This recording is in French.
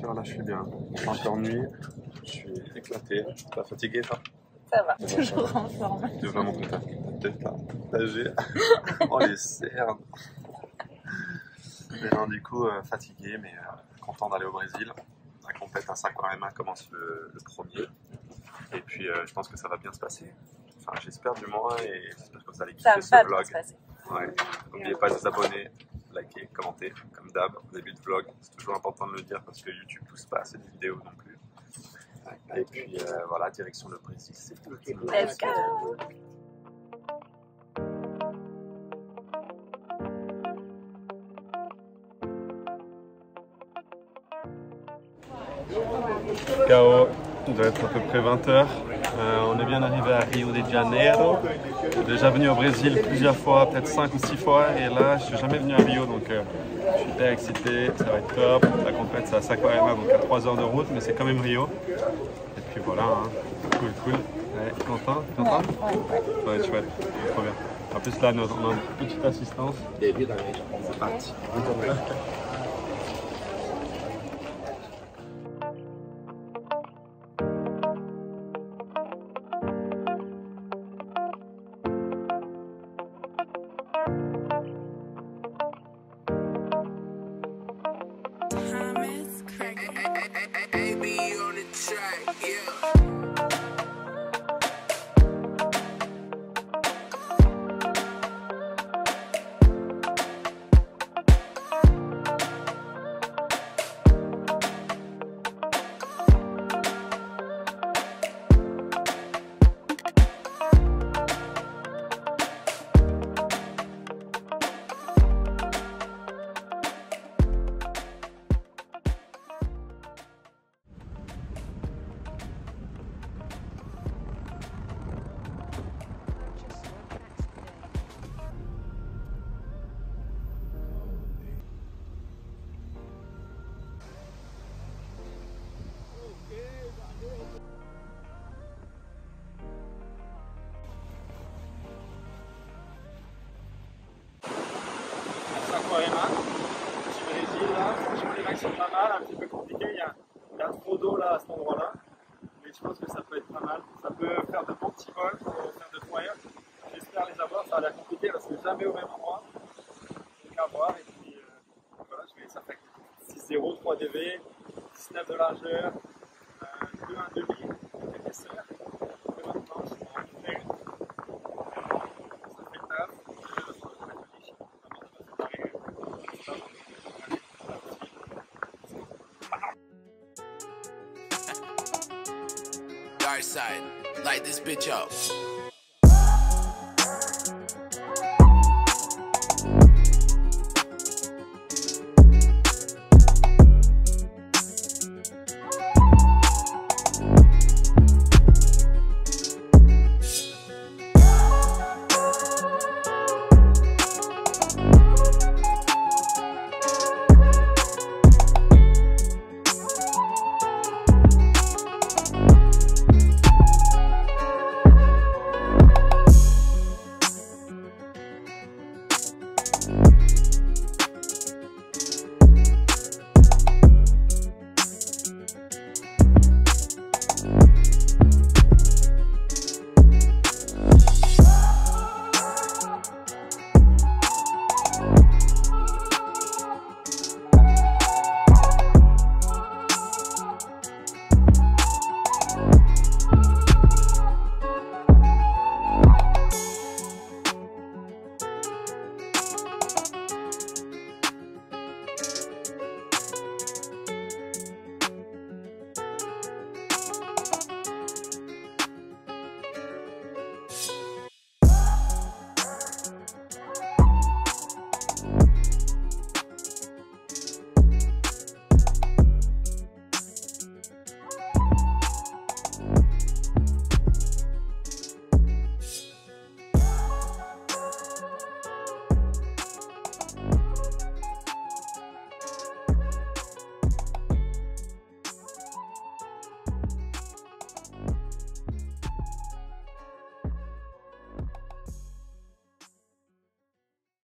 Tu vois, là, je suis bien. Encore nuit, je suis éclaté. T'as fatigué, toi? Ça va, toujours en forme. Tu veux montrer ta tête là Âgé. Oh, les cernes. Mais non, du coup, euh, fatigué, mais euh, content d'aller au Brésil. La compète à 5 RMA commence le, le premier. Et puis, euh, je pense que ça va bien se passer. Enfin, j'espère du moins, et j'espère que vous allez Ça kiffer ce va bien vlog. se passer. Ouais. N'oubliez pas de vous abonner, liker, commenter, comme d'hab, au début de vlog. C'est toujours important de le dire parce que YouTube pousse pas assez de vidéos non plus. Et puis euh, voilà, direction le Brésil, c'est tout. Let's go KO, il doit être à peu près 20h. On est bien arrivé à Rio de Janeiro. Je suis déjà venu au Brésil plusieurs fois, peut-être 5 ou 6 fois, et là je suis jamais venu à Rio, donc euh, je suis hyper excité, ça va être top. La compète c'est à Saquarema, donc à 3 heures de route, mais c'est quand même Rio. Et puis voilà, hein. cool, cool. Ouais, content, content Ouais, chouette, trop bien. En plus là, notre- on a une petite assistance. C'est parti. Yeah. Saquarema, petit Brésil là, franchement les vagues sont pas mal, un petit peu compliqué, il y a, trop d'eau là à cet endroit-là, mais je pense que ça peut être pas mal, ça peut faire de bons petits vols pour faire de foyer. J'espère les avoir, ça a l'air compliqué parce que jamais au même endroit, donc à voir, et puis euh, voilà, ça fait 6-0, 3 DV, 19 de largeur, Side, light this bitch up.